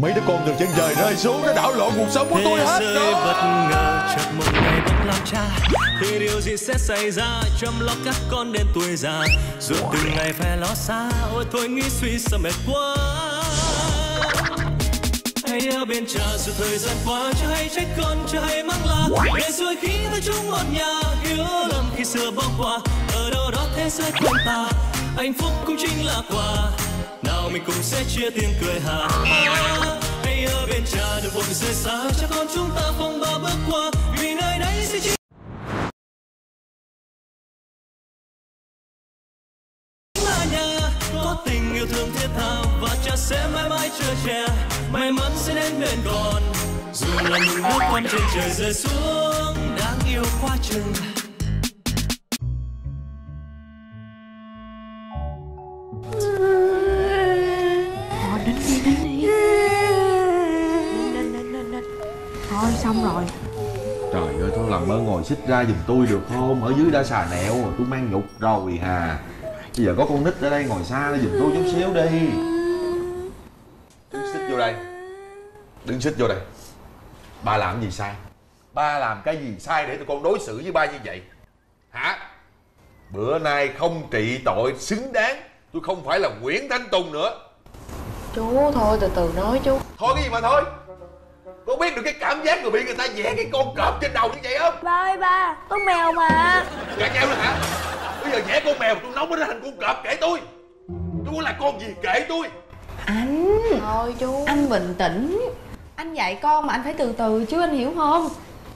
Mấy đứa con từ chân trời rơi xuống Nó đảo lộn cuộc sống của tôi hết đó. bất ngờ chợt một ngày bỗng làm cha. Thì điều gì sẽ xảy ra chăm lo các con đến tuổi già. Rồi từng ngày phải lo xa ôi thôi nghĩ suy sao mệt quá. Hãy ở bên cha dù thời gian qua chưa hay trách con chưa hay mắng la để rồi khi ta chung một nhà hiểu lầm khi xưa bỏ qua. Ở đâu đó thế giới quên ta hạnh phúc cũng chính là quà mình cùng sẽ chia tiếng cười hà hãy ở bên cha đừng vội rời xa. Cho con chúng ta phong ba bước qua. Vì nơi đây sẽ chỉ là nhà, có tình yêu thương thiết tha. Và cha sẽ mãi mãi chưa che. May mắn sẽ đến bên con. Dù là những bước con trên trời rơi xuống, đáng yêu quá chừng. Xong rồi. Trời ơi thôi làm ơn ngồi xích ra giùm tôi được không? Ở dưới đã xà nẹo rồi tôi mang nhục rồi hà. Bây giờ có con nít ở đây ngồi xa ra giùm tôi chút xíu đi. Đứng xích vô đây. Đứng xích vô đây. Ba làm gì sai? Ba làm cái gì sai để tụi con đối xử với ba như vậy? Hả? Bữa nay không trị tội xứng đáng. Tôi không phải là Nguyễn Thanh Tùng nữa. Chú thôi từ từ nói chú. Thôi cái gì mà thôi Con biết được cái cảm giác người bị người ta vẽ cái con cọp trên đầu như vậy không? Ba ơi ba Con mèo mà. Gà treo nữa hả? Bây giờ vẽ con mèo tôi nấu nó thành con cọp kể tôi. Tôi muốn là con gì kể tôi. Anh. Thôi chú. Anh bình tĩnh. Anh dạy con mà anh phải từ từ chứ anh hiểu không?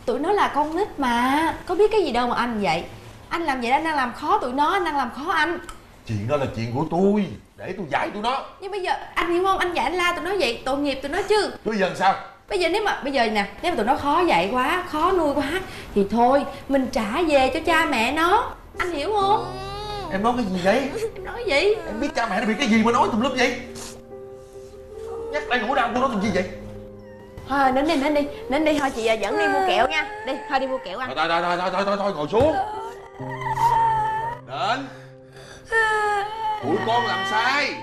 Tụi nó là con nít mà. Có biết cái gì đâu mà anh vậy? Anh làm vậy anh đang làm khó tụi nó Anh đang làm khó anh. Chuyện đó là chuyện của tôi. Để tôi dạy tụi nó. Nhưng bây giờ anh hiểu không? Anh dạy anh la tụi nó vậy Tội nghiệp tụi nó chứ. Bây giờ sao Bây giờ nếu mà bây giờ nè Nếu mà tụi nó khó dạy quá Khó nuôi quá Thì thôi Mình trả về cho cha mẹ nó. Anh hiểu không? Em nói cái gì vậy? Em nói gì? Em biết cha mẹ nó bị cái gì mà nói tùm lum vậy? Nhắc lại nỗi đau của nó làm gì vậy? Thôi đến đi đến đi Đến đi. Thôi chị à, dẫn đi mua kẹo nha. Đi thôi đi mua kẹo ăn. Thôi thôi thôi thôi thôi thôi, thôi ngồi xuống. Đến. Tụi con làm sai.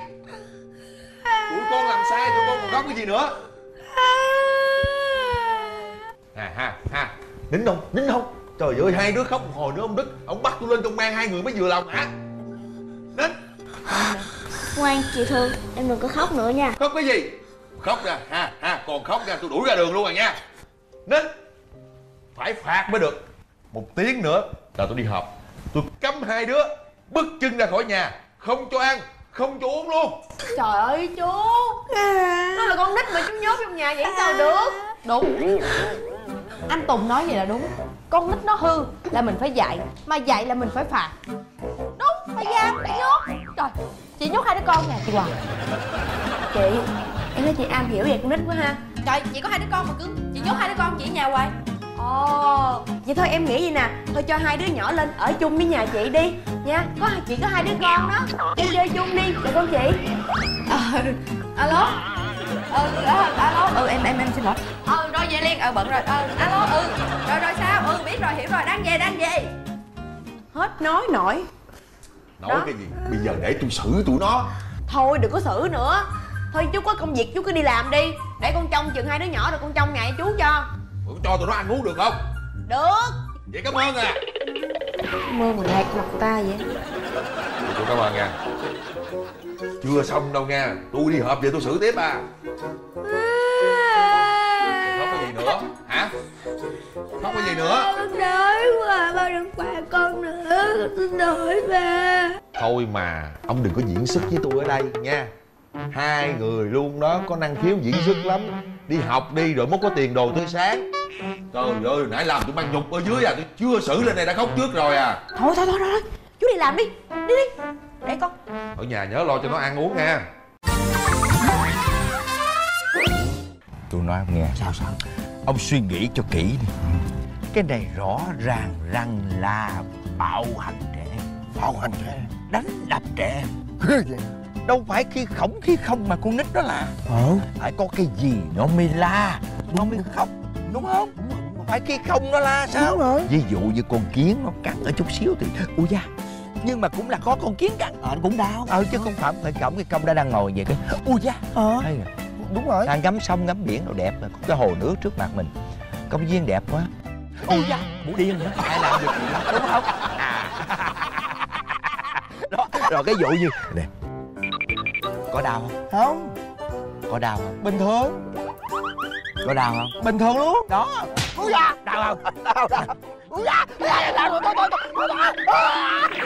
Tụi con làm sai tụi con còn khóc cái gì nữa Ha ha ha. Nín không nín không. Trời ơi hai đứa khóc một hồi nữa ông Đức Ông bắt tôi lên công an hai người mới vừa lòng hả? Nín. Ngoan chị Thương Em đừng có khóc nữa nha. Khóc cái gì? Khóc ra ha ha còn khóc ra tôi đuổi ra đường luôn rồi nha. Nín. Phải phạt mới được. Một tiếng nữa là tôi đi họp. Tôi cấm hai đứa bước chân ra khỏi nhà Không cho ăn Không cho uống luôn. Trời ơi chú. Nó là con nít mà chú nhốt trong nhà vậy sao được? Đúng Anh Tùng nói vậy là đúng. Con nít nó hư là mình phải dạy Mà dạy là mình phải phạt. Đúng, phải giam, phải nhốt. Trời, chị nhốt hai đứa con nè chị Hoàng. Chị Em thấy chị am hiểu về con nít quá ha. Trời, chị có hai đứa con mà cứ Chị nhốt hai đứa con chị ở nhà hoài. Ồ Vậy thôi em nghĩ gì nè. Thôi cho hai đứa nhỏ lên ở chung với nhà chị đi Nha. Có chị có hai đứa con đó. Em chơi chung đi Được không chị? Ờ, alo Ờ, ờ, alo, ừ em em em xin lỗi. Ờ, rồi về liền, ờ bận rồi, ờ, alo, ừ. Rồi rồi sao, ừ biết rồi, hiểu rồi, đang về, đang về. Hết nói nổi. Nói Đó. cái gì? Bây giờ để tôi xử tụi nó. Thôi đừng có xử nữa. Thôi chú có công việc chú cứ đi làm đi. Để con trông chừng hai đứa nhỏ rồi con trông ngày chú cho. Ủa, Cho tụi nó ăn uống được không? Được. Vậy cảm ơn à. Mơ mà đạt mặt ta vậy. Tôi cảm ơn nha Chưa xong đâu nha. Tôi đi họp về tôi xử tiếp à. Khóc cái gì nữa. Hả? Khóc cái gì nữa. Con đói quá Ba đừng phạt con nữa. Con xin lỗi ba Thôi mà Ông đừng có diễn xuất với tôi ở đây nha. Hai người luôn đó Có năng khiếu diễn xuất lắm. Đi học đi rồi mới có tiền đồ tới sáng. Trời ơi nãy làm tôi mang nhục ở dưới à. Tôi chưa xử lên này đã khóc trước rồi à. Thôi thôi thôi thôi. Chú đi làm đi. Đi đi Để con Ở nhà nhớ lo cho nó ăn uống nha Tôi nói ông nghe. Sao sao? Ông suy nghĩ cho kỹ đi. Cái này rõ ràng rằng là bạo hành trẻ. Em Bạo hành trẻ? Em Đánh đập trẻ. Em Đâu phải khi khổng khi không mà con nít đó là. Ờ. Phải có cái gì nó mới la? Nó mới khóc Đúng không? Không phải khi không nó la sao? Đúng rồi. Ví dụ như con kiến nó cắn ở chút xíu thì Ui da nhưng mà cũng là có con kiến cắn ờ cũng đau. Ờ chứ không phải phải cổng cái công đã đang ngồi vậy cái ui da. Ờ hay là đúng rồi. Đang ngắm sông ngắm biển đồ đẹp có cái hồ nước trước mặt mình. Công viên đẹp quá. Ôi da. Mũ điên nữa. Ai làm được gì? Đó, đúng không? À. đó rồi cái vụ như nè. Có đau không? Không. Có đau không? Bình thường. Có đau không? Bình thường luôn. Đó. Ui da. Đau không? Đau. Đau ui đau đau đau đau đau đau đau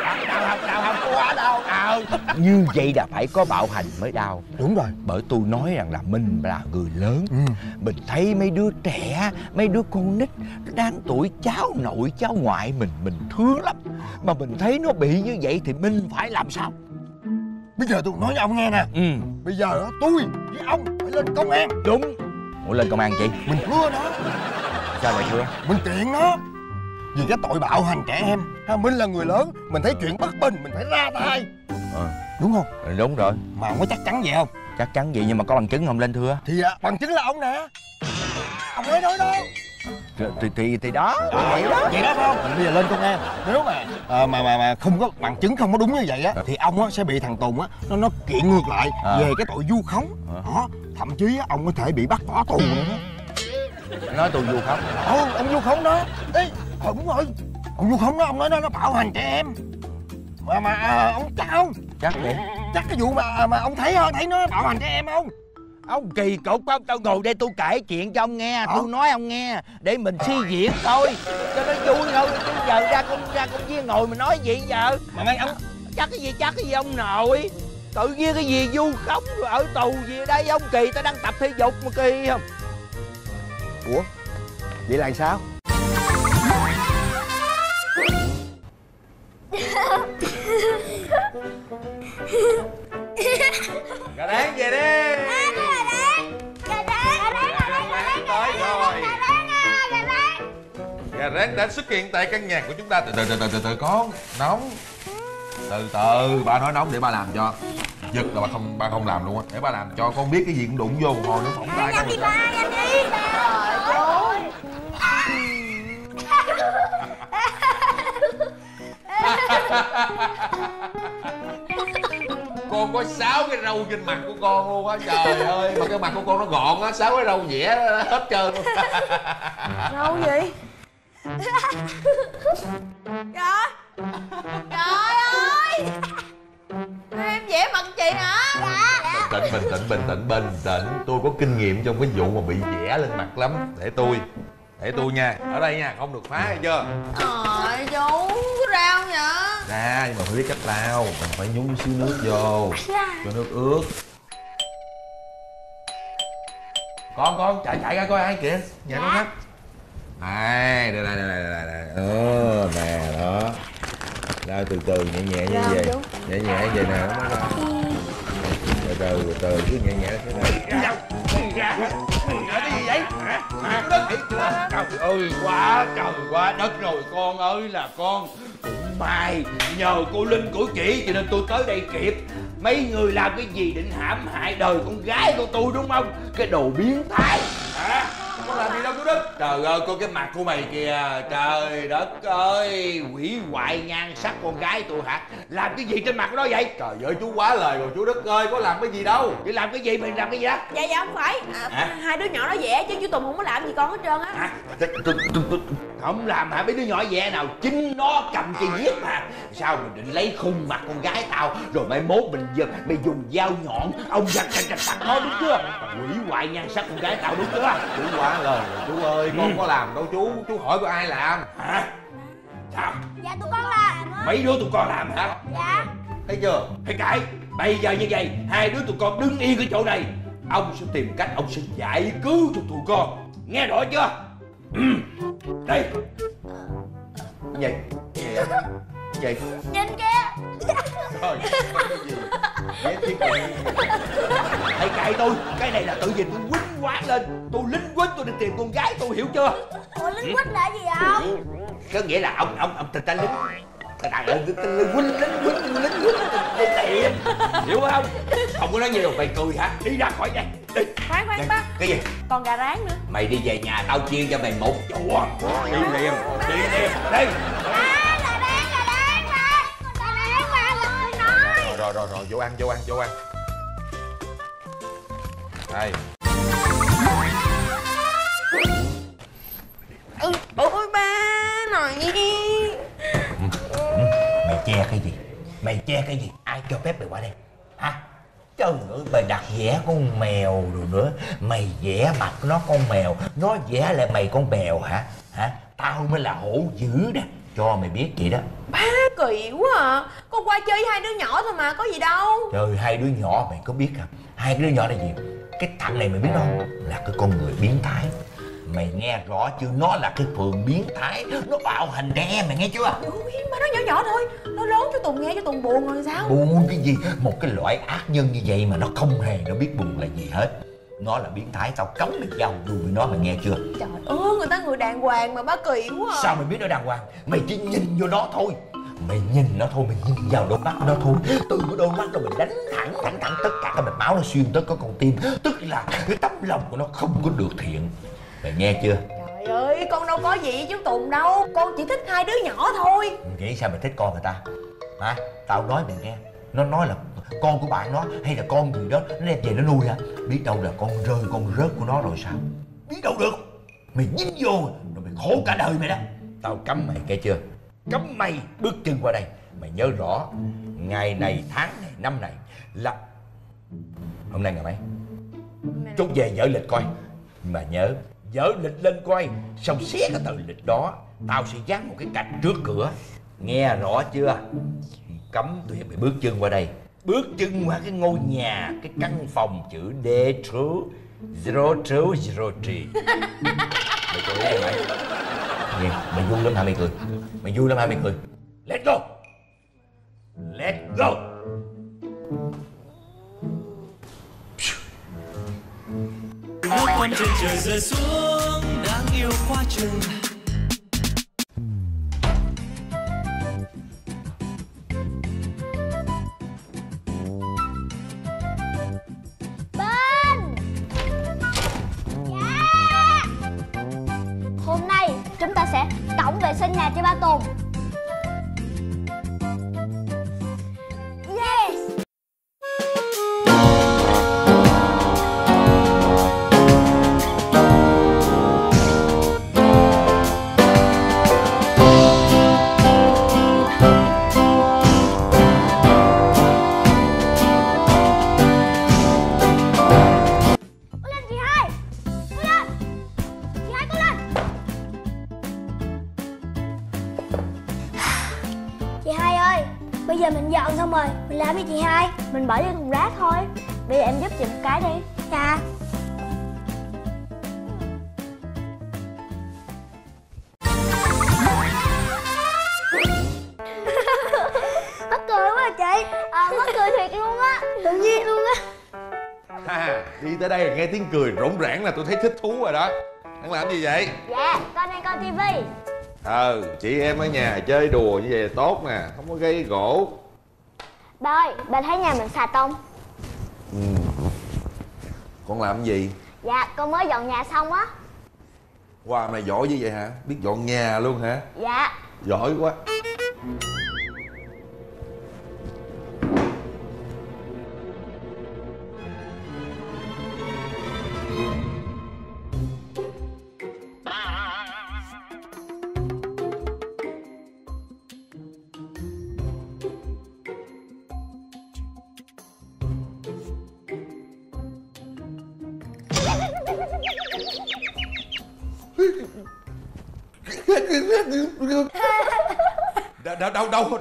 không đau không quá đau đau như vậy là phải có bạo hành mới đau. Đúng rồi. Bởi tôi nói rằng là mình là người lớn. Ừ. mình thấy mấy đứa trẻ mấy đứa con nít đang tuổi cháu nội cháu ngoại mình mình thương lắm. Mà mình thấy nó bị như vậy thì mình phải làm sao? Bây giờ tôi nói với ông nghe nè. Ừ. Bây giờ tôi với ông phải lên công an. Đúng. Ủa lên công an chị mình thưa nó. Sao lại chưa mình kiện nó vì cái tội bạo hành trẻ em. Ha, mình là người lớn mình thấy chuyện bất bình mình phải ra tay. Ờ. đúng không? Đúng rồi. Mà ông có chắc chắn vậy không? Chắc chắn vậy nhưng mà có bằng chứng không lên thưa? Thì à, bằng chứng là ông nè. Ông ấy nói đó thì thì thì đó. Vậy đó vậy đó phải không? Bây giờ lên công an. Nếu mà à, mà mà mà không có bằng chứng không có đúng như vậy á thì ông á sẽ bị thằng tùng á nó nó kiện ngược lại À. về cái tội vu khống. À. đó thậm chí á, ông có thể bị bắt bỏ tù nữa. Nói tôi vu khống. Ồ, ông vu khống đó. Ê, ờ, đúng rồi Ông vu khống đó, ông nói nó, nó bạo hành trẻ em Mà, mà à, ông chắc không? chắc vậy Chắc cái vụ mà mà ông thấy không? Thấy nó bạo hành trẻ em không? ông kỳ cục không tao ngồi đây tôi kể chuyện cho ông nghe tôi nói ông nghe để mình suy diễn thôi cho nó vui thôi chứ giờ ra công ra công viên ngồi mình nói gì giờ Mà mấy ông chắc cái gì chắc cái gì ông nội tự nhiên cái gì vu khống rồi ở tù gì đây ông kỳ tao đang tập thể dục mà kỳ không Ủa? Vậy là sao? Gà rán về đi tới rồi Gà rán đã xuất hiện tại căn nhà của chúng ta Từ từ từ từ từ, từ con Nóng Từ từ ba nói nóng để ba làm cho Giật là ba không ba không làm luôn á Để ba làm cho con biết cái gì cũng đụng vô một hồi nữa phỏng tay con con có sáu cái râu trên mặt của con luôn á trời ơi. Mà cái mặt của con nó gọn á sáu cái râu vẽ hết trơn luôn. Đâu gì? Trời Trời ơi! Em vẽ mặt chị hả? Dạ. Bình tĩnh bình tĩnh bình tĩnh bình tĩnh. Tôi có kinh nghiệm trong cái vụ mà bị vẽ lên mặt lắm. Để tôi để tôi nha ở đây nha không được phá hay chưa? Trời chú Cái rau vậy? Ra nhưng mà phải biết cách lau mình phải nhúng xíu nước vô cho nước ướt. Con con chạy chạy ra coi ai kìa nhà nó khách này đây đây đây đây đây đây. Ờ nè đó. Lau từ từ nhẹ nhẹ như vậy. nhẹ nhẹ như vậy nè nó mới ra từ từ từ từ cứ nhẹ nhẹ thế này. Cái gì trời ơi, quá, trời quá, đất rồi con ơi là con cũng may nhờ cô linh của chị, cho nên tôi tới đây kịp. Mấy người làm cái gì định hãm hại đời con gái của tôi đúng không? Cái đồ biến thái. Hả? Có làm gì đâu chú đức. Trời ơi coi cái mặt của mày kìa. Trời đất ơi. Quỷ hoại nhan sắc con gái tôi hả? Làm cái gì trên mặt của nó vậy? Trời ơi chú quá lời rồi chú đức ơi có làm cái gì đâu. Chị làm cái gì mày làm cái gì đó? Dạ dạ không phải. À, Hả? Hai đứa nhỏ nó vẽ chứ chú Tùng không có làm gì con hết trơn á. Hả không làm hả? Mấy đứa nhỏ ve nào chính nó cầm cây viết mà sao mình định lấy khung mặt con gái tao rồi mai mốt mình giờ mày dùng dao nhọn ông giặt chặt chặt chặt nó đúng chưa? Quỷ hoại nhan sắc con gái tao đúng chưa? Chú quá lời rồi chú ơi con có làm đâu chú chú hỏi có ai làm. Hả? Sao? Dạ tụi con làm. Mấy đứa tụi con làm hả? Dạ. Thấy chưa? Thầy cãi Bây giờ như vậy Hai đứa tụi con đứng yên cái chỗ này. Ông sẽ tìm cách Ông sẽ giải cứu cho tụi con. Nghe rõ chưa Đây. Vậy vậy Nhìn kìa. Thôi ghé chiếc vậy Thầy cãi tôi Cái này là tự nhìn tôi quýnh quán lên. Tôi lính quýnh tôi đi tìm con gái tôi hiểu chưa? Ủa lính quýnh là gì không Có nghĩa là ông ông ông ta, ta lính. Ta ta lính lính quýnh lính quýnh lính quýnh. Đi tìm. Hiểu không? Không có nói nhiều mày cười hả? Đi ra khỏi đây. Đi hai ba cái gì? Còn gà rán nữa. Mày đi về nhà tao chiên cho mày một chùa. Đi liền chiên đi đi. Rồi rồi rồi vô ăn vô ăn vô ăn. Đây. Ừ, ôi ba nói ừ, ừ, ừ. mày che cái gì? Mày che cái gì? Ai cho phép mày qua đây? Trời ơi mày đặt vẽ con mèo rồi nữa. Mày vẽ mặt nó con mèo. Nó vẽ lại mày con mèo hả? Hả? Tao mới là hổ dữ đó. Cho mày biết vậy đó. Ba kỳ quá à. Con qua chơi với hai đứa nhỏ thôi mà có gì đâu. Trời hai đứa nhỏ mày có biết không? Hai đứa nhỏ là gì? Cái thằng này mày biết không? Là cái con người biến thái mày nghe rõ chưa? Nó là cái phường biến thái. Nó bạo hành trẻ em mày nghe chưa? Ui, Ba nói nhỏ nhỏ thôi. Nó lớn cho Tùng nghe cho Tùng buồn rồi sao? Buồn cái gì? Một cái loại ác nhân như vậy mà nó không hề nó biết buồn là gì hết. Nó là biến thái tao cấm mày giao du với nó mày nghe chưa? Trời ơi người ta người đàng hoàng mà ba kỳ quá à. Sao mày biết nó đàng hoàng? Mày chỉ nhìn vô nó thôi. Mày nhìn nó thôi mày nhìn vào đôi mắt nó thôi. Từ cái đôi mắt đó mày đánh thẳng thẳng thẳng tất cả. Cái mạch máu nó xuyên tới có con tim. Tức là cái tấm lòng của nó không có được thiện mày nghe chưa? Trời ơi con đâu có gì chú Tùng đâu. Con chỉ thích hai đứa nhỏ thôi. Mày nghĩ sao mày thích con người ta? Hả? Tao nói mày nghe. Nó nói là con của bạn nó hay là con gì đó nó đem về nó nuôi hả? Biết đâu là con rơi con rớt của nó rồi sao? Biết đâu được. Mày dính vô rồi mày khổ cả đời mày đó. Tao cấm mày nghe chưa? Cấm mày bước chân qua đây. Mày nhớ rõ ngày này tháng này năm này là hôm nay ngày mấy? Chút về dở lịch coi. Mà nhớ dở lịch lên coi xong xé cái tờ lịch đó tao sẽ dán một cái cạch trước cửa. Nghe rõ chưa? Cấm tuyệt mày bước chân qua đây. Bước chân qua cái ngôi nhà cái căn phòng chữ D trú zero trú zero trì. Mày cười mày Nghe, mày vui lắm hả mày cười? Mày vui lắm hả mày cười? Let's go! Let's go! Nước quân trên trời rơi xuống đáng yêu quá chừng. Đi tới đây nghe tiếng cười rỗng rãng là tôi thấy thích thú rồi đó Đang làm gì vậy? Dạ con đang coi tivi Ờ, chị em ở nhà chơi đùa như vậy là tốt nè Không có gây gỗ Ba ơi, bà thấy nhà mình sạch không? ừ. Con làm gì? Dạ, con mới dọn nhà xong á Wow, mày giỏi như vậy hả? Biết dọn nhà luôn hả? Dạ Giỏi quá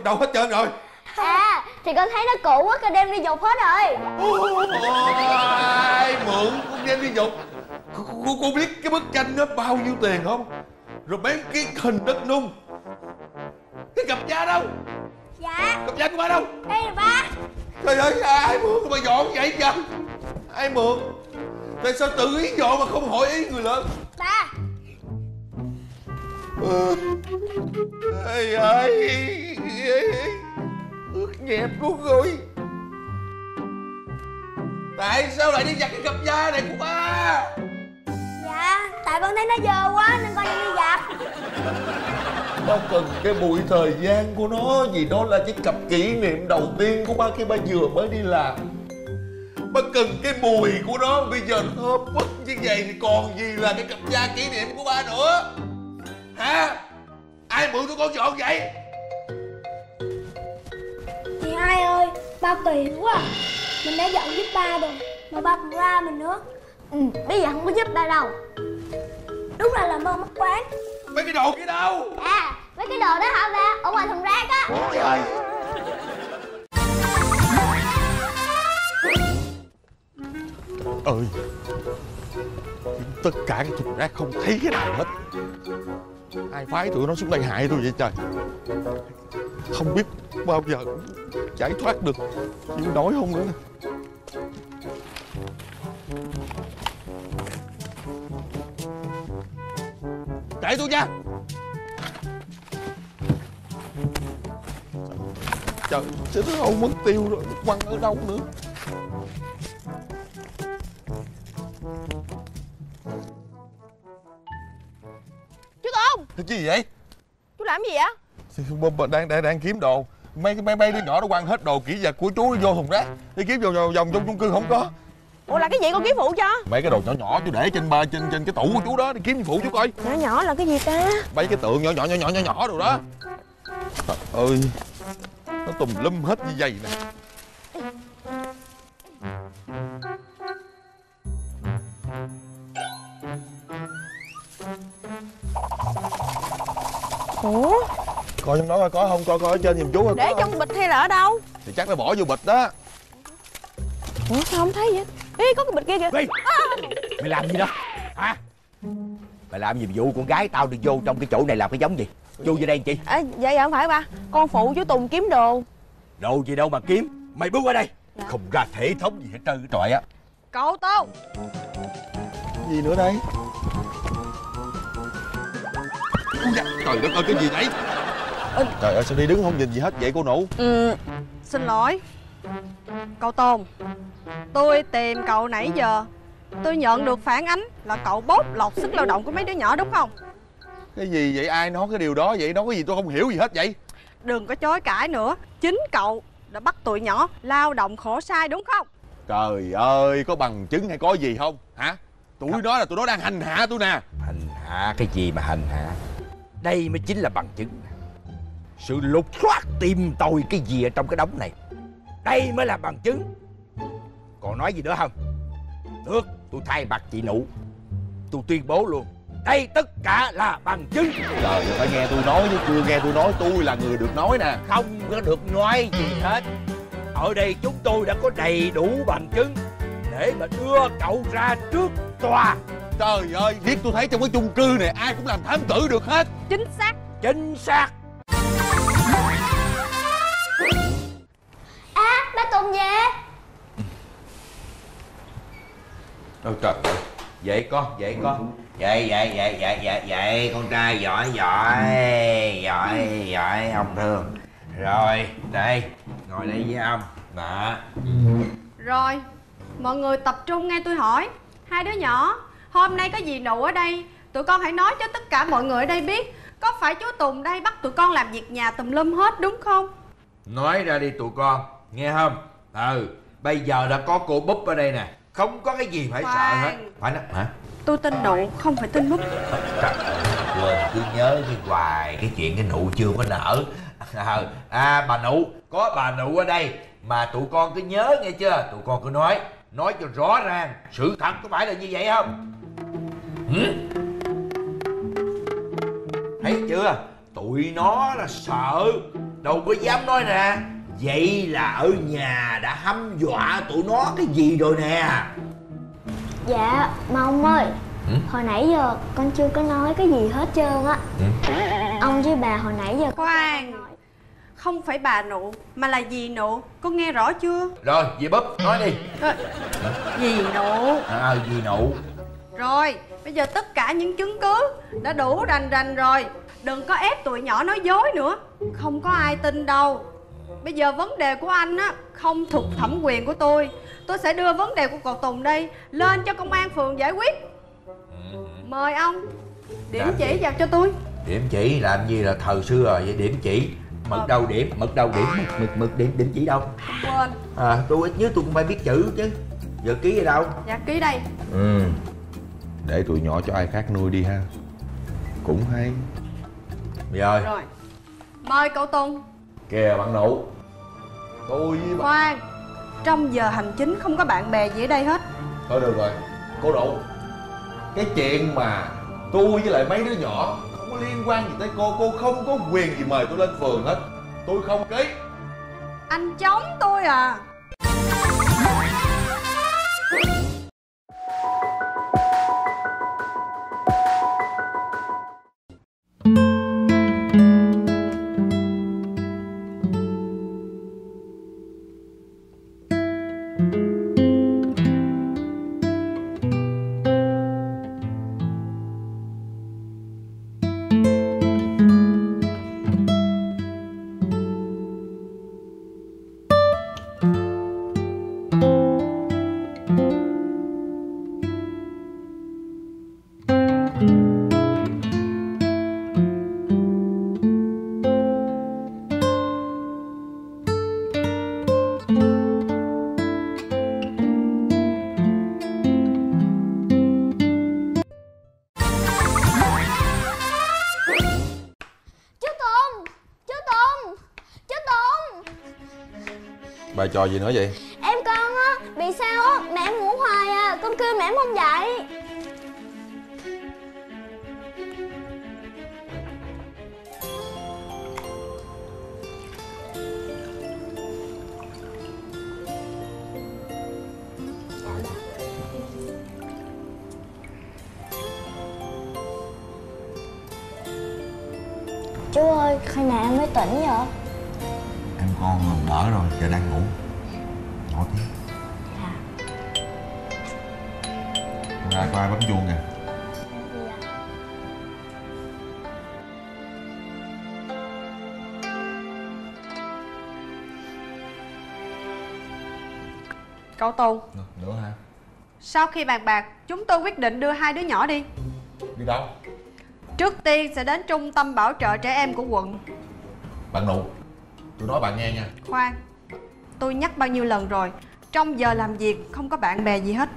đâu hết trơn rồi. À, thì con thấy nó cũ quá, con đem đi dục hết rồi. Ai mượn con đem đi dục. Cô, cô, cô biết cái bức tranh đó bao nhiêu tiền không? Rồi mấy cái hình đất nung. Cái cặp da đâu? Dạ, cặp da của ba đâu? Đây là ba. Trời ơi ai mượn mà dọn vậy trời ai mượn? Tại sao tự ý dọn mà không hỏi ý người lớn Ba ơi ơi ướt nhẹp luôn rồi. Tại sao lại đi giặt cái cặp da này của ba? Dạ, tại con thấy nó dơ quá nên con đi giặt. Ba cần cái bụi thời gian của nó Vì đó là cái cặp kỷ niệm đầu tiên của ba khi ba vừa mới đi làm. Ba cần cái mùi của nó Bây giờ thơm phức như vậy Thì còn gì là cái cặp da kỷ niệm của ba nữa Hả? Ai mượn tụi con dọn vậy? Hai ơi ba kỳ quá à. mình đã dọn giúp ba rồi mà ba còn la mình nữa. Ừ bây giờ không có giúp ba đâu. Đúng là làm ơn mất quán. Mấy cái đồ kia đâu? À mấy cái đồ đó hả ba? Ở ngoài thùng rác á. Trời. Ơi tất cả cái thùng rác không thấy cái nào hết ai phái tụi nó xuống đây hại tôi vậy trời không biết bao giờ giải thoát được chịu nổi không nữa để tôi nha trời chết nó không mất tiêu rồi quăng ở đâu nữa gì vậy? Chú làm gì vậy? Đang đang đang kiếm đồ. Mấy mấy mấy đứa nhỏ nó quăng hết đồ kỹ vật của chú vô thùng rác. Đi kiếm vòng vòng vòng trong chung cư không có. Ủa là cái gì con kiếm phụ cho? Mấy cái đồ nhỏ nhỏ chú để trên ba trên trên cái tủ của chú đó. Đi kiếm phụ chú coi. Nhỏ nhỏ là cái gì ta? Mấy cái tượng nhỏ nhỏ nhỏ nhỏ nhỏ nhỏ đồ đó. Trời ơi nó tùm lum hết như vậy nè ủa? Coi trong đó coi có không? Coi coi ở trên giùm chú coi để trong bịch hay là ở đâu? Thì chắc nó bỏ vô bịch đó. Ủa sao không thấy vậy? Ê có cái bịch kia kìa. Phi Mày làm gì đó? Hả? Mày làm gì vụ con gái tao đi vô trong cái chỗ này làm cái giống gì? Vô vô đây chị à, dạ dạ không phải ba. Con phụ chú tùng kiếm đồ. Đồ gì đâu mà kiếm. Mày bước qua đây. Không ra thể thống gì hết trơn trời á cậu tô Gì nữa đây Trời đất ơi cái gì đấy Trời ơi sao đi đứng không nhìn gì hết vậy cô nụ Ừ, xin lỗi. Cậu Tôn Tôi tìm cậu nãy giờ. Tôi nhận được phản ánh là cậu bóc lột sức lao động của mấy đứa nhỏ đúng không? Cái gì vậy? Ai nói cái điều đó vậy? Nói cái gì tôi không hiểu gì hết vậy. Đừng có chối cãi nữa. Chính cậu đã bắt tụi nhỏ lao động khổ sai đúng không? Trời ơi có bằng chứng hay có gì không? Hả? Tụi nó là tụi nó đang hành hạ tôi nè. Hành hạ cái gì mà hành hạ đây mới chính là bằng chứng. Sự lục soát tìm tòi cái gì ở trong cái đống này đây mới là bằng chứng. Còn nói gì nữa không? Được tôi thay mặt chị nụ. Tôi tuyên bố luôn đây tất cả là bằng chứng. Trời ơi phải nghe tôi nói chứ chưa nghe tôi nói tôi là người được nói nè. Không có được nói gì hết. Ở đây chúng tôi đã có đầy đủ bằng chứng để mà đưa cậu ra trước tòa Trời ơi biết tôi thấy trong cái chung cư này ai cũng làm thám tử được hết. Chính xác. Chính xác. À ba tùng về. Ôi trời ơi Vậy con, vậy con. Vậy, vậy, vậy, vậy, vậy, vậy Con trai giỏi, giỏi Giỏi, giỏi, ông thương. Rồi, đây Ngồi đây với ông. Đó Rồi Mọi người tập trung nghe tôi hỏi. Hai đứa nhỏ Hôm nay có gì nụ ở đây? Tụi con hãy nói cho tất cả mọi người ở đây biết. Có phải chú Tùng đây bắt tụi con làm việc nhà tùm lum hết đúng không? Nói ra đi tụi con. Nghe không? Ừ Bây giờ đã có cô búp ở đây nè. Không có cái gì phải sợ Khoan. hết Phải nói hả? Tôi tin nụ không phải tin búp. Quên cứ nhớ cái hoài. Cái chuyện cái nụ chưa có nở. À, à bà nụ có bà nụ ở đây. Mà tụi con cứ nhớ nghe chưa? Tụi con cứ nói. Nói cho rõ ràng. Sự thật có phải là như vậy không Hử? thấy chưa? Tụi nó là sợ. Đâu có dám nói nè. Vậy là ở nhà đã hăm dọa tụi nó cái gì rồi nè? Dạ mà ông ơi Ừ? hồi nãy giờ con chưa có nói cái gì hết trơn á. Ông với bà hồi nãy giờ có Khoan Không phải bà nụ Mà là dì nụ. Con nghe rõ chưa? Rồi dì búp nói đi. Rồi, Dì nụ. À dì nụ Rồi Bây giờ tất cả những chứng cứ Đã đủ rành rành rồi. Đừng có ép tụi nhỏ nói dối nữa. Không có ai tin đâu. Bây giờ vấn đề của anh á Không thuộc thẩm quyền của tôi. Tôi sẽ đưa vấn đề của cậu Tùng đây Lên cho công an phường giải quyết. Mời ông Điểm Làm chỉ gì? vào cho tôi. Điểm chỉ làm gì là thời xưa rồi vậy điểm chỉ. Mực Ờ. đâu điểm mực đâu điểm mực mực, mực điểm điểm chỉ đâu? Quên. À tôi ít nhất tôi cũng phải biết chữ chứ. Giờ ký ở đâu? Dạ ký đây. Ừ Để tụi nhỏ cho ai khác nuôi đi ha. Cũng hay. Rồi Rồi. Mời cậu Tùng. Kìa bạn nụ tôi với bà Khoan. Trong giờ hành chính không có bạn bè gì ở đây hết. Thôi được rồi. Cô độ cái chuyện mà tôi với lại mấy đứa nhỏ không có liên quan gì tới cô. Cô không có quyền gì mời tôi lên phường hết. Tôi không ký. Anh chống tôi à trò gì nữa vậy? Em con á Bị sao á Mẹ em ngủ hoài à Con kêu mẹ em không dậy. Chú ơi, khi nào em mới tỉnh vậy? Em con đỡ rồi, giờ đang ngủ ai có ai bấm chuông kìa Cậu Tùng nữa hả? Sau khi bàn bạc Chúng tôi quyết định đưa hai đứa nhỏ đi. Đi đâu? Trước tiên sẽ đến trung tâm bảo trợ trẻ em của quận. Bạn nụ tôi nói bạn nghe nha. Khoan Tôi nhắc bao nhiêu lần rồi. Trong giờ làm việc không có bạn bè gì hết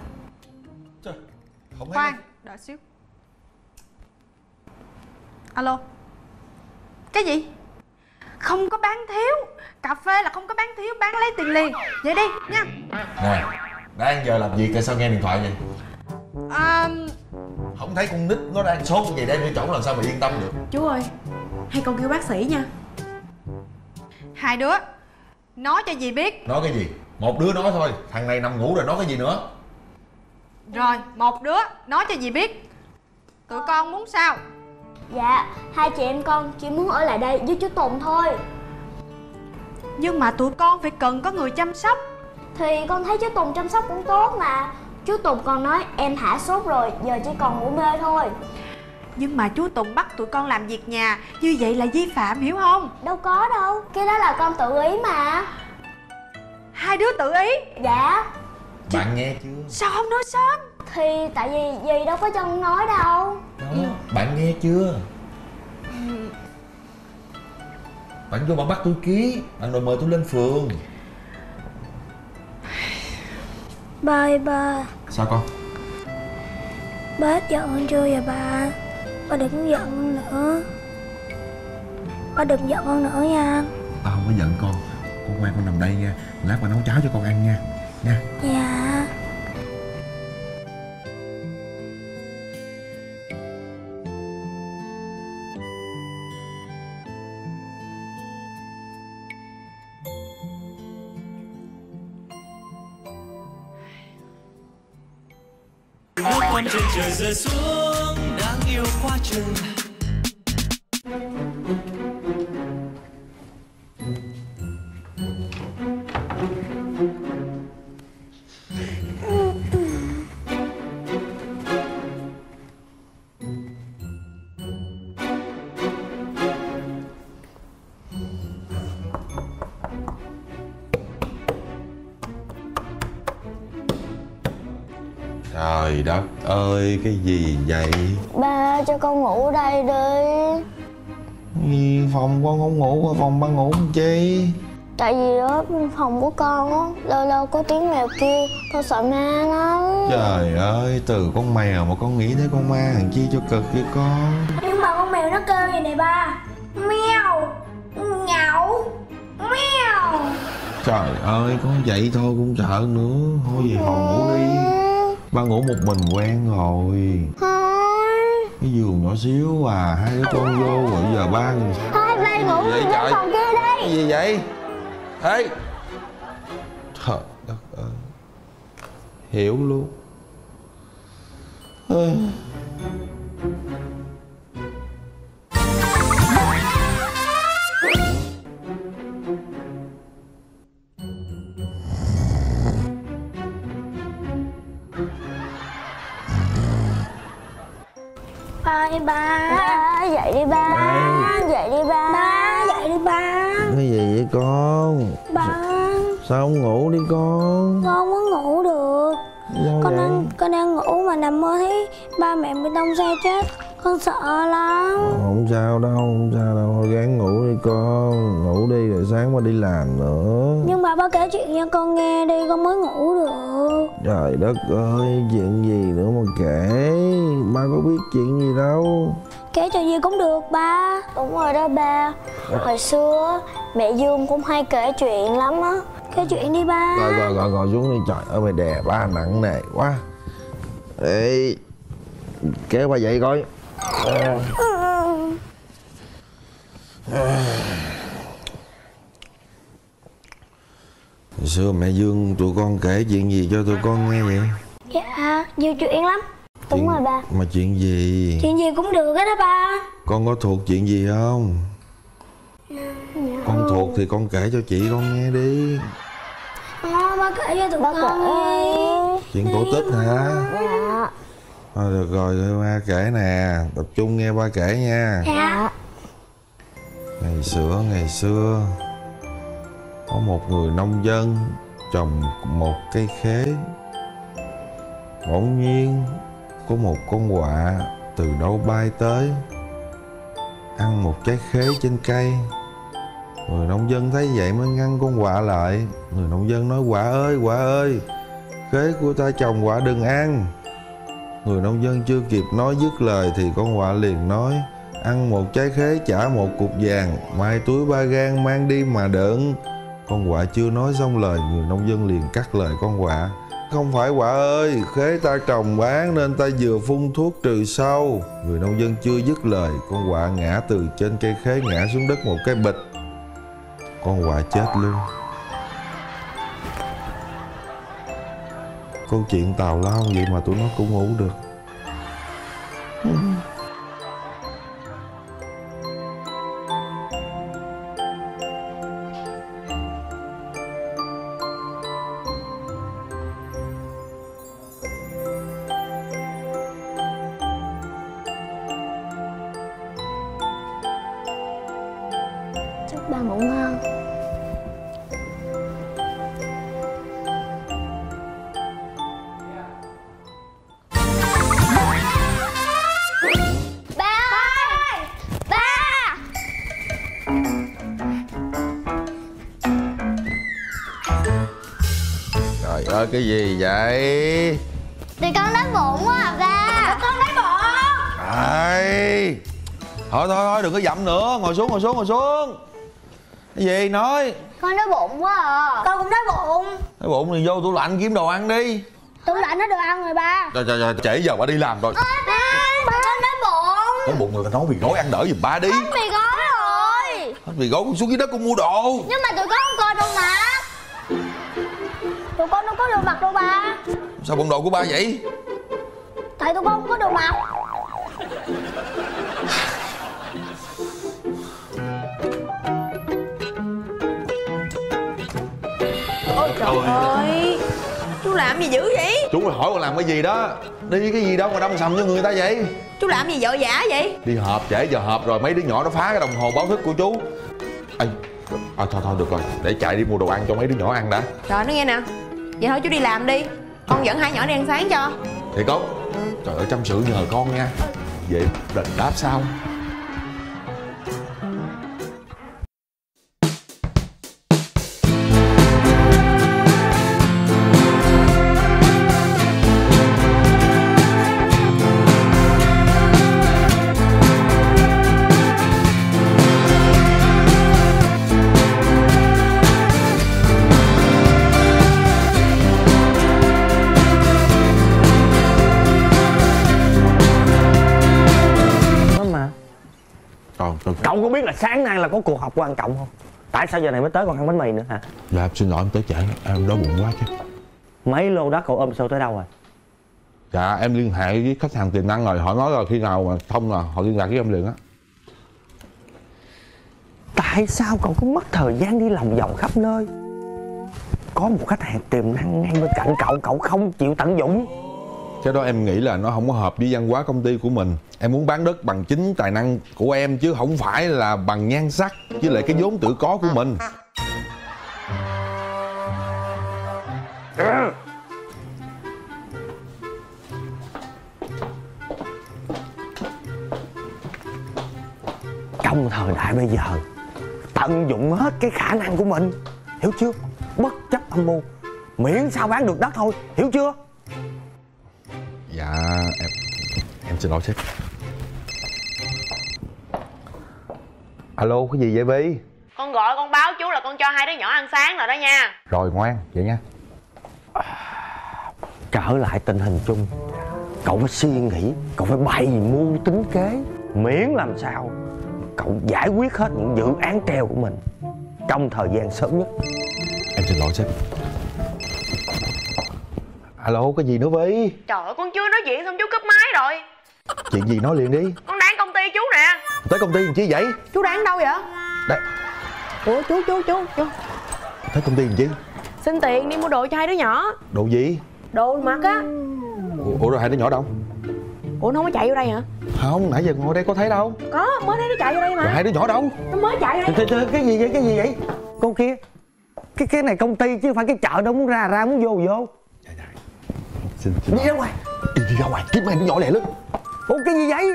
không Khoan Đợi xíu. Alo. Cái gì? Không có bán thiếu. Cà phê là không có bán thiếu Bán lấy tiền liền. Vậy đi nha. Nè đang giờ làm việc tại sao nghe điện thoại vậy? À, không thấy con nít nó đang sốt gì đem đi chỗ làm sao mà yên tâm được? Chú ơi Hay con kêu bác sĩ nha. Hai đứa Nói cho dì biết. Nói cái gì? Một đứa nói thôi thằng này nằm ngủ rồi nói cái gì nữa Rồi một đứa Nói cho dì biết. Tụi con muốn sao? Dạ, hai chị em con chỉ muốn ở lại đây với chú Tùng thôi. Nhưng mà tụi con phải cần có người chăm sóc. Thì con thấy chú Tùng chăm sóc cũng tốt mà. Chú Tùng còn nói em thả sốt rồi, giờ chỉ còn ngủ mê thôi. Nhưng mà chú Tùng bắt tụi con làm việc nhà Như vậy là vi phạm hiểu không? Đâu có đâu, cái đó là con tự ý mà. Hai đứa tự ý? Dạ, bạn nghe chưa? Sao không nói sớm? Thì tại vì dì đâu có cho con nói đâu. Đó bạn nghe chưa? Bạn vô bạn bắt tôi ký. Bạn rồi mời tôi lên phường. Ba ơi ba, sao con? Ba hết giận con chưa vậy ba Ba đừng giận con nữa. Ba đừng giận con nữa nha. Tao không có giận con. Con ngoan con nằm đây nha. Lát ba nấu cháo cho con ăn nha nha Dạ. Con trên trời rơi xuống đáng yêu quá chừng ơi cái gì vậy? Ba cho con ngủ ở đây đi. Gì, phòng con không ngủ phòng ba ngủ làm chi? Tại vì ở phòng của con á Lâu lâu có tiếng mèo kêu Con sợ ma lắm. Trời ơi từ con mèo mà con nghĩ tới con ma thằng chi cho cực vậy con? Nhưng mà con mèo nó kêu gì này ba? Mèo Nhậu Mèo. Trời ơi con vậy thôi cũng sợ nữa. Thôi về hồi ngủ đi ba ngủ một mình quen rồi. Cái giường nhỏ xíu à hai đứa con vô rồi giờ ba Thôi ba ngủ Vậy? trời. phòng kia đi. Cái gì vậy? Ê. Trời đất ơi. Hiểu luôn. Ê. Ba. Dậy đi ba Dậy đi ba. Ba dậy đi ba. Cái gì vậy con? Ba. Sao không ngủ đi con? Con không có ngủ được. Sao Con vậy? đang, con đang ngủ mà nằm mơ thấy ba mẹ bị tông xe chết Con sợ lắm. Không sao đâu không sao đâu. Thôi gắng ngủ đi con. Ngủ đi rồi sáng mà đi làm nữa. Nhưng mà ba kể chuyện cho con nghe đi Con mới ngủ được. Trời đất ơi chuyện gì nữa mà kể? Ba có biết chuyện gì đâu. Kể cho gì cũng được ba. Đúng rồi đó ba. Hồi xưa mẹ Dương cũng hay kể chuyện lắm á. Kể chuyện đi ba. Rồi rồi rồi rồi xuống đi. Trời ơi mày đè ba nặng nề quá. Ê, kéo ba dậy coi Hồi xưa mẹ Dương tụi con kể chuyện gì cho tụi con nghe vậy? Dạ nhiều chuyện lắm. Đúng Chuyện- rồi ba Mà chuyện gì? Chuyện gì cũng được hết đó ba Con có thuộc chuyện gì không? Con thuộc thì con kể cho chị con nghe đi. Ờ, ba kể cho tụi con nghe Chuyện cổ tích hả? Dạ Thôi được rồi, ba kể nè. Tập trung nghe ba kể nha. Dạ. Ngày xưa, ngày xưa Có một người nông dân Trồng một cây khế. Bỗng nhiên Có một con quạ Từ đâu bay tới Ăn một trái khế trên cây. Người nông dân thấy vậy mới ngăn con quạ lại. Người nông dân nói quạ ơi quạ ơi Khế của ta trồng quạ đừng ăn Người nông dân chưa kịp nói dứt lời Thì con quạ liền nói, Ăn một trái khế trả một cục vàng, Mai túi ba gan mang đi mà đựng. Con quạ chưa nói xong lời, Người nông dân liền cắt lời con quạ, Không phải quạ ơi, Khế ta trồng bán nên ta vừa phun thuốc trừ sâu. Người nông dân chưa dứt lời, Con quạ ngã từ trên cây khế ngã xuống đất một cái bịch. Con quạ chết luôn. Câu chuyện tào lao vậy mà tụi nó cũng ngủ được. Ngồi xuống ngồi xuống. Cái gì nói? Con đói bụng quá à. Con cũng đói bụng. Cái bụng thì vô tủ lạnh kiếm đồ ăn đi. Tủ lạnh nó đồ ăn rồi ba. Trời trời trời trễ giờ bà đi làm rồi. Ba Con đói bụng. Có bụng người ta nấu mì gói ăn đỡ giùm ba đi. Mì gói rồi. Hết mì gói con xuống dưới đất con mua đồ. Nhưng mà tụi con không coi đâu mà Tụi con đâu có đồ mặc đâu ba. Sao bụng đồ của ba vậy? Tại tụi con không có đồ mặc làm gì dữ vậy? Chú hỏi con làm cái gì đó. Đi cái gì đâu mà đâm sầm cho người ta vậy? Chú làm gì vợ vã vậy? Đi họp trễ giờ họp rồi mấy đứa nhỏ nó phá cái đồng hồ báo thức của chú. Ê, à, thôi thôi được rồi. Để chạy đi mua đồ ăn cho mấy đứa nhỏ ăn đã. Rồi nó nghe nè. Vậy thôi chú đi làm đi. Con dẫn hai nhỏ đi ăn sáng cho. Thiệt không Trời ơi chăm sự nhờ con nha. Vậy đền đáp sao có biết là sáng nay là có cuộc họp quan trọng không? Tại sao giờ này mới tới còn ăn bánh mì nữa hả? dạ em xin lỗi em tới trễ em đói bụng quá chứ Mấy lô đất cậu ôm sâu tới đâu rồi? dạ em liên hệ với khách hàng tiềm năng rồi họ nói là khi nào mà thông là họ liên lạc với em liền á Tại sao cậu cứ mất thời gian đi lòng vòng khắp nơi? Có một khách hàng tiềm năng ngay bên cạnh cậu, cậu không chịu tận dụng cái đó em nghĩ là nó không có hợp với văn hóa công ty của mình em muốn bán đất bằng chính tài năng của em chứ không phải là bằng nhan sắc với lại cái vốn tự có của mình Trong thời đại bây giờ, Tận dụng hết cái khả năng của mình, Hiểu chưa? Bất chấp âm mưu, Miễn sao bán được đất thôi, Hiểu chưa? Dạ em em xin lỗi sếp. Alo cái gì vậy vi Con gọi con báo chú là con cho hai đứa nhỏ ăn sáng rồi đó nha. Rồi ngoan vậy nha. Trở lại tình hình chung. Cậu phải suy nghĩ Cậu phải bày mưu tính kế. Miễn làm sao Cậu giải quyết hết những dự án treo của mình Trong thời gian sớm nhất. Em xin lỗi sếp alo cái gì nữa vi Trời ơi con chưa nói chuyện xong chú cúp máy rồi. Chuyện gì nói liền đi. Con đang công ty chú nè. Tới công ty làm chi vậy? Chú đang đâu vậy? Đây. Ủa chú chú chú chú. Tới công ty làm chi? Xin tiền đi mua đồ cho hai đứa nhỏ. Đồ gì? Đồ mặc á. Ủa, ủa rồi hai đứa nhỏ đâu? Ủa nó không có chạy vô đây hả? Không nãy giờ ngồi đây có thấy đâu. Có mới thấy nó chạy vô đây rồi mà hai đứa nhỏ đâu? Nó mới chạy vô đây. Cái gì vậy? Cái gì vậy? Con kia Cái cái này công ty chứ không phải cái chợ đâu muốn ra ra muốn vô vô xin, xin Đi ra ngoài. Đi, đi ra ngoài. Kiếm hai đứa nhỏ lẹ lên Ủa cái gì vậy?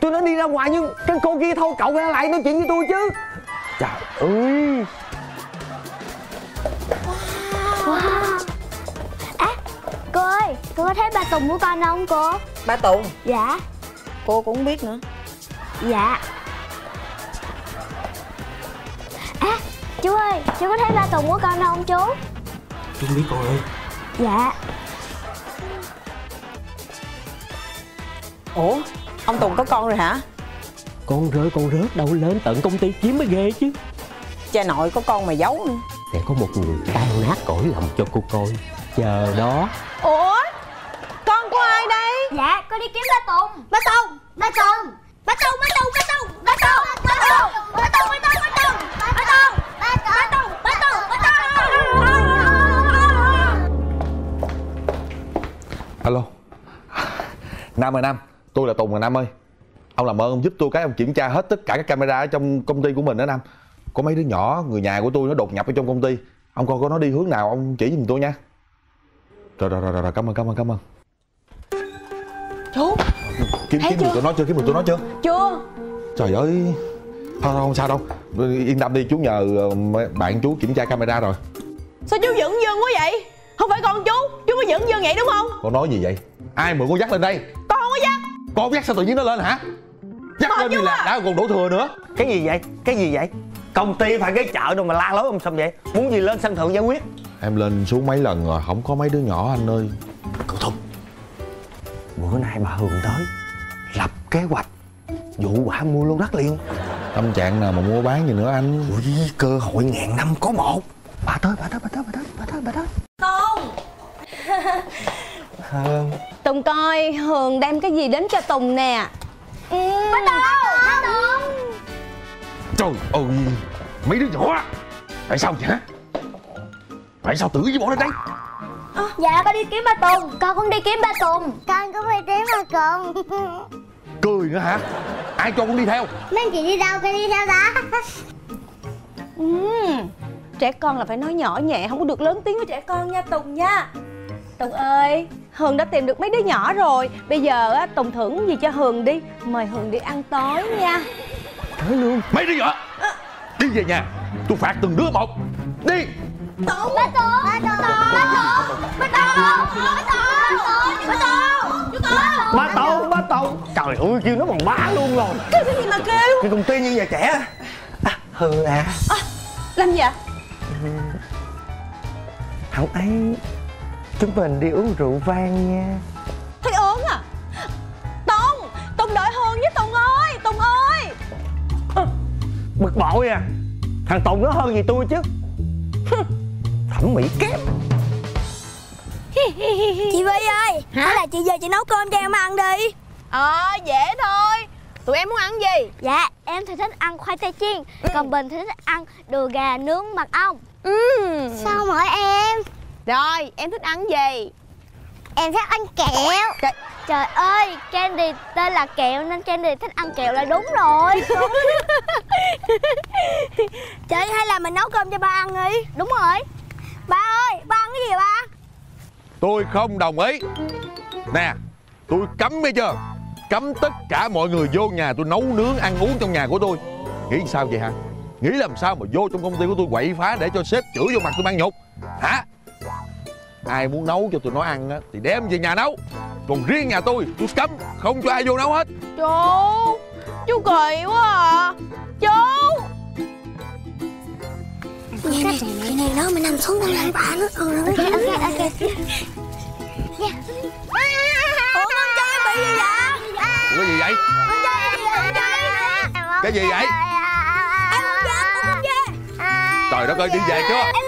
Tôi nói đi ra ngoài nhưng cái cô kia thôi cậu ra lại nói chuyện với tôi chứ. Trời ơi. À cô ơi Cô có thấy ba Tùng của con không cô? Ba Tùng? Dạ. Cô cũng biết nữa. Dạ. À chú ơi Chú có thấy ba Tùng của con không chú? Tôi biết cô ơi. Dạ Ủa Ông Tùng có con rồi hả Con rơi con rớt đâu lên tận công ty kiếm mới ghê chứ Cha nội có con mà giấu nữa Sẽ có một người tan nát cõi lòng cho cô coi Chờ đó Ủa Con của ai đây Dạ con đi kiếm ba Tùng Ba Tùng Ba Tùng Ba Tùng Ba Tùng Ba Tùng Ba Tùng Ba Tùng Ba Tùng Ba Tùng Ba Tùng Ba Tùng Ba Tùng Ba Tùng Ba Tùng alo nam ơi nam tôi là tùng rồi nam ơi. Ông làm ơn ông giúp tôi cái ông kiểm tra hết tất cả các camera ở trong công ty của mình đó nam. Có mấy đứa nhỏ người nhà của tôi nó đột nhập ở trong công ty. Ông coi có nó đi hướng nào ông chỉ giùm tôi nha. Rồi rồi rồi rồi, rồi cảm ơn cảm ơn cảm ơn. Chú kiếm Thấy kiếm chưa? được tôi nói chưa? Kiếm được tôi nói chưa? Chưa. Trời ơi. Thôi không sao đâu. Yên tâm đi chú nhờ ờ, bạn chú kiểm tra camera rồi. Sao chú giận dưng quá vậy? Không phải con chú Chú mới giận dưng vậy đúng không? Con nói gì vậy? Ai mượn con dắt lên đây Con không có dắt sao tự nhiên nó lên hả? Dắt lên đi là à. đã còn đổ thừa nữa. Cái gì vậy? Cái gì vậy? Công ty phải cái chợ đâu mà la lối ông xâm vậy? Muốn gì lên sân thượng giải quyết? Em lên xuống mấy lần rồi không có mấy đứa nhỏ anh ơi. Cậu Thục Bữa nay bà Hường tới Lập kế hoạch Vụ quả mua lô đất liền. Tâm trạng nào mà mua bán gì nữa anh? Ui, cơ hội ngàn năm có một. Bà tới, bà tới, bà tới, bà tới, bà tới, bà tới. Tùng Hương. Tùng coi Hường đem cái gì đến cho Tùng nè? Ba Tùng Ba Tùng trời ơi mấy đứa nhỏ tại sao vậy hả? Tại sao tự với bỏ lên đây Dạ con đi kiếm ba Tùng. Con cũng đi kiếm ba Tùng. Con cũng đi kiếm ba Tùng. Cười nữa hả? Ai cho con đi theo? Mấy chị đi đâu con đi theo đó. Ừm, Trẻ con là phải nói nhỏ nhẹ Không có được lớn tiếng với trẻ con nha Tùng nha. Tùng ơi Hường đã tìm được mấy đứa nhỏ rồi. Bây giờ á, Tùng thưởng gì cho Hường đi? Mời Hường đi ăn tối nha. Tới luôn. Mấy đứa nhỏ. Đi về nhà. Tôi phạt từng đứa một. Đi. Tùng. Ba Tùng. Ba Tùng. Ba Tùng. Ba Tùng. Ba Tùng. Ba Tùng. Ba Tùng, Trời ơi, kêu nó bằng bá luôn rồi. Cái gì mà kêu? Cái công ty như nhà trẻ. À, Hương à. Làm gì ạ? Không ấy Chúng mình đi uống rượu vang nha. Thấy ớn à? Tùng Tùng đợi Hường với Tùng ơi Tùng ơi. Bực bội à. Thằng tùng nó hơn gì tôi chứ. Thẩm mỹ kém. Chị Vi ơi Hay là chị về chị nấu cơm cho em ăn đi. Ờ dễ thôi. Tụi em muốn ăn gì? Dạ em thì thích ăn khoai tây chiên. Còn Bình thì thích ăn đùi gà nướng mật ong. Ừ. Sao hỏi em Rồi em thích ăn gì? Em thích ăn kẹo. Trời- Trời ơi Candy tên là kẹo Nên Candy thích ăn kẹo là đúng rồi. Chị hay là mình nấu cơm cho ba ăn đi. Đúng rồi. Ba ơi ba ăn cái gì ba? Tôi không đồng ý. Nè Tôi cấm nghe chưa? Cấm tất cả mọi người vô nhà tôi nấu nướng ăn uống trong nhà của tôi. Nghĩ sao vậy hả? Nghĩ làm sao mà vô trong công ty của tôi quậy phá Để cho sếp chửi vô mặt tôi mang nhục? Hả Ai muốn nấu cho tụi nó ăn á Thì đem về nhà nấu. Còn riêng nhà tôi tôi cấm Không cho ai vô nấu hết. Chú Chú kỳ quá à. Chú. Chị này chị này đó mình nằm xuống đây lại bà nó ừ ok ok ok. Dạ Ủa con trai bị gì vậy? Ủa, cái gì vậy? Con bị gì vậy? Cái gì vậy? Em không về con không về Trời đất ơi đi về chưa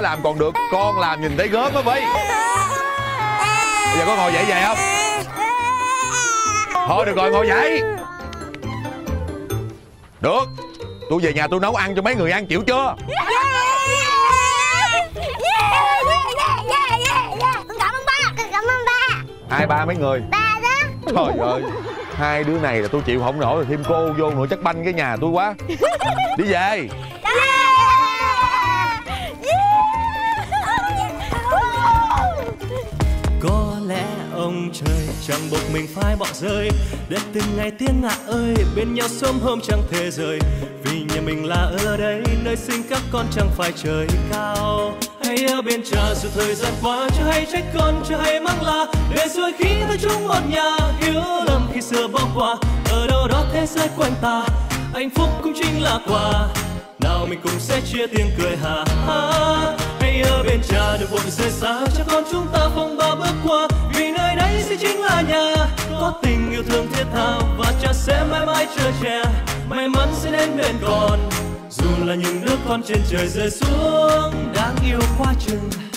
Làm còn được. Con làm nhìn thấy gớm á Vy. Bây giờ có ngồi dậy về không? Thôi được rồi, ngồi dậy. Được. Tôi về nhà tôi nấu ăn cho mấy người ăn, chịu chưa? Hai, ba mấy người. Ba đó Trời ơi, Hai đứa này là tôi chịu không nổi, rồi Thêm cô vô nữa, chắc banh cái nhà tôi quá. Đi về. Trời chẳng buộc mình phải bỏ rơi. Để từng ngày tiếng ngạ ơi Bên nhau sớm hôm chẳng thể rời. Vì nhà mình là ở đây Nơi sinh các con chẳng phải trời cao. Hãy ở bên cha dù thời gian qua Chưa hay trách con, chưa hay mắng la Để rồi khi ta chung một nhà Hiểu lầm khi xưa bỏ qua. Ở đâu đó thế giới quanh ta Hạnh phúc cũng chính là quà. Nào mình cùng sẽ chia tiếng cười hà ha ở bên cha đừng vội rời xa. Cho con chúng ta phong ba bước qua, Vì nơi đây sẽ chính là nhà. Có tình yêu thương thiết tha Và cha sẽ mãi mãi chờ che. May mắn sẽ đến bên con, Dù là những đứa con trên trời rơi xuống. Đáng yêu quá chừng.